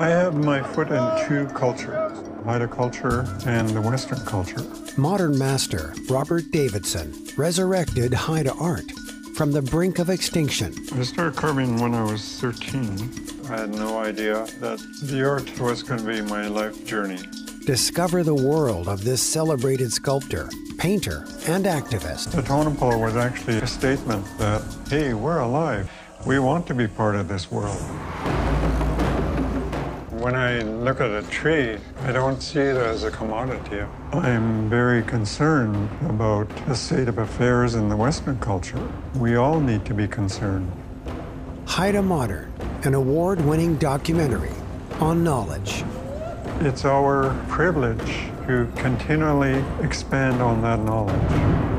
I have my foot in two cultures, Haida culture and the Western culture. Modern master Robert Davidson resurrected Haida art from the brink of extinction. I started carving when I was 13. I had no idea that the art was going to be my life journey. Discover the world of this celebrated sculptor, painter, and activist. The totem pole was actually a statement that, hey, we're alive. We want to be part of this world. When I look at a tree, I don't see it as a commodity. I'm very concerned about the state of affairs in the Western culture. We all need to be concerned. Haida Modern, an award winning documentary on knowledge. It's our privilege to continually expand on that knowledge.